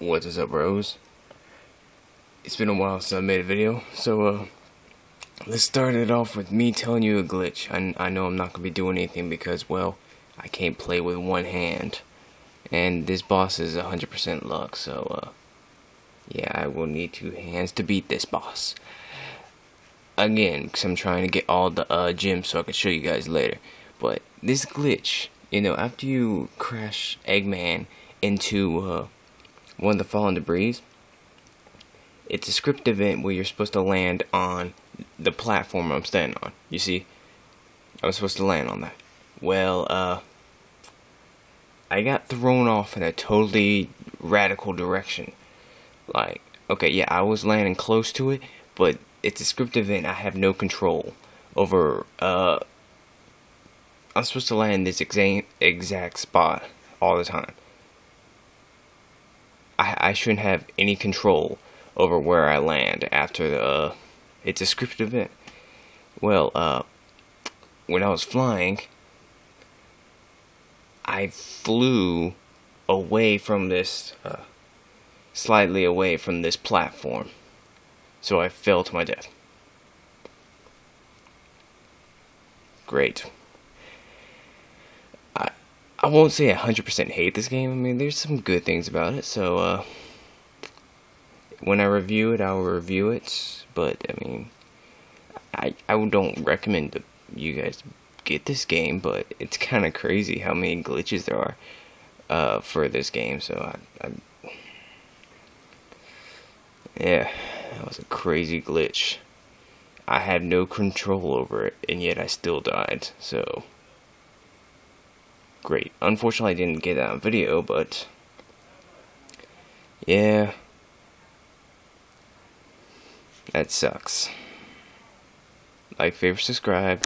What is up, bros? It's been a while since I made a video, so uh, let's start it off with me telling you a glitch. I, I know I'm not gonna be doing anything because, well, I can't play with one hand, and this boss is 100% luck. So, uh, yeah, I will need two hands to beat this boss. Again, because I'm trying to get all the uh, gems so I can show you guys later. But this glitch, you know, after you crash Eggman into uh, one of the fallen debris, it's a script event where you're supposed to land on the platform I'm standing on. You see? I'm supposed to land on that. Well, uh, I got thrown off in a totally radical direction. Like, okay, yeah, I was landing close to it, but it's a script event. I have no control over, uh, I'm supposed to land in this exact, exact spot all the time. I, I shouldn't have any control over where I land after the, uh, it's a scripted event. Well, uh, when I was flying, I flew away from this, uh, slightly away from this platform. So I fell to my death. Great. I won't say 100% hate this game. I mean, there's some good things about it. So, uh, when I review it, I'll review it. But, I mean, I, I don't recommend you guys get this game, but it's kind of crazy how many glitches there are uh, for this game. So, I, I, yeah, that was a crazy glitch. I had no control over it, and yet I still died. So great. Unfortunately, I didn't get that on video, but yeah, that sucks. Like, favorite, subscribe.